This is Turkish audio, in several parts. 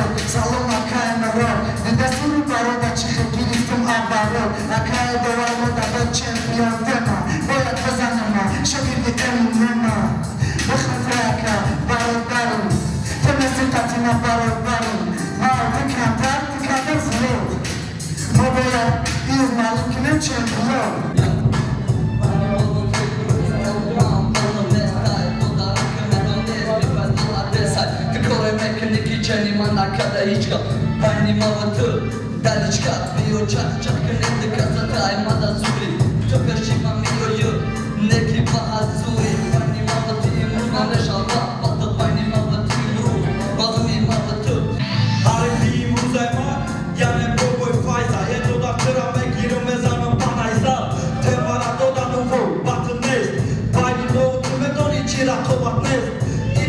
Barrow, Saloma Cameron, the Dasiru Barrow that she had given from Abaro, Akai the Ramo that the champion Tema, Bola Kazanama, Shoki the Kamin Rema, Bukhatraka, Barrow Barrow, Temesitatina Barrow Barrow, Mar, the Kanta, the Kanta's Lord, Mobola, Ilma, Lukinachen, Lord. Moboya, iyi malıkının çempiyon Pani mała tu, daliczka, bio czak, czak, nende kasa taj mada zuri To pershima mio yu, neki baha zuri Pani mała ti muzma nesha va, bata pani mała ti mru Bazumi mała tu Harbi muzema, yani boboj fajza Je to da wczera me giro me zanom panajza Temara doda nowo, batın nest. Pani no utume doni çira tobat nest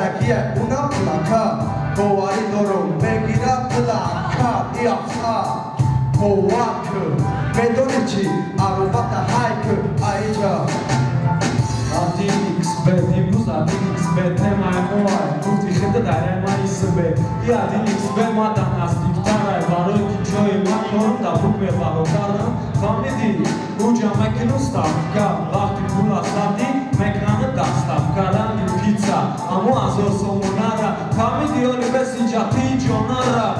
Zadakiye Una plaka Bovari doro Megira plaka İyafsa Kovakı Medonici Arubata haykı Ayrıca Adin XB, dimnuz Adin XB, tema je moja, kufti hete da je ma isbe. I Adin XB mada nas diktara je baro ki čoj ma yorum da bukme baro karım. Famidi, uca mekinu stavka, amu azor somunara, famidi oli besinca ti jonara.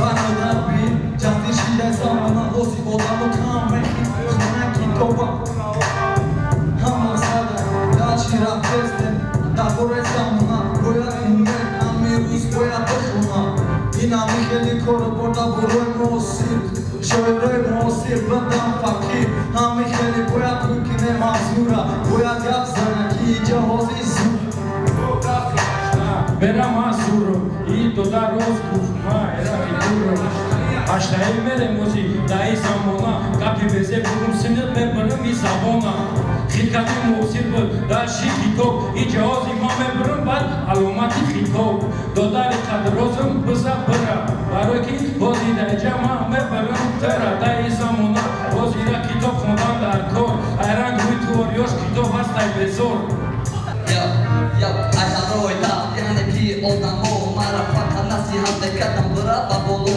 Bana da bir Canlı şile zamana Ozi odamı kame Khana ki toba Hama sada Da şira feste Da bore zamana Goya inme Ami rus goya bıkhuna İna miheli koru Borda buroy mosir Şoyroy mosir Badam fakir. Ha miheli goya Turkine mazura Goya ашнаем мерем музи даи замона гапи безе бурум синил мебурум и забона. Хилкати муфсид буд дар ши китоб и ҷиҳози мо мебурум бад аломати хитоб. Додари қадрозум биза бира барое ки бози дарҷа ма мебурум тера. Даи замона бозира китоб хондан дар кор. Айранг рӯи тувориёш китоб ҳастай безор. Айароида яъне ки одамҳо мара фақат насиҳат мекардам бира ба боло.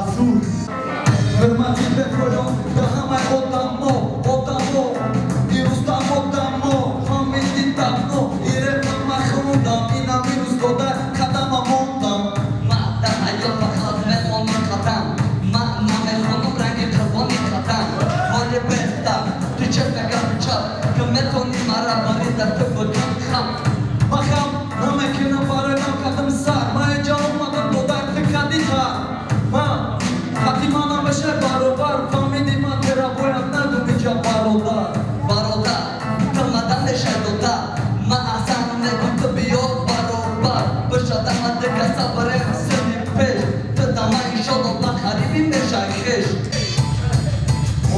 de casa pare se ne pe Tata mai și-o dă la haribi pe șacheș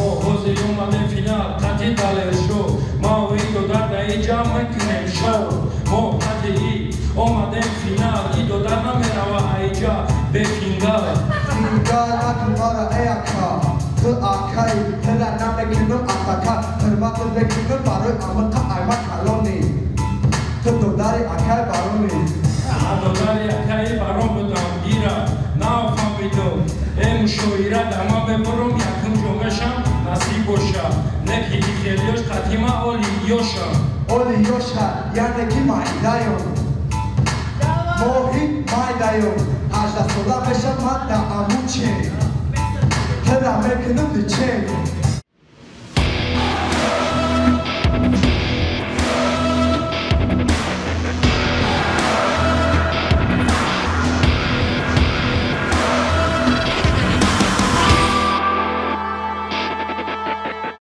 O hozi uma de final, tati tale show Ma o ido dada e geamă când show Mo tati i, uma de final Ido dada merava aici, be fingal Fingal, atu mara e aca Tı acai, tına name kinun ataka Tırmatı ve kinun barı amıta համաբեմորում յախն ջողաշան նասի գոշա նեք հիգիգելիոշ կաթիմա օլի յոշա օլի յոշա յանեքի մահիդայոն մոհի մայդայոն հաժդասոլա մեշա մատա ամուչե հրա մեկնում դիչեն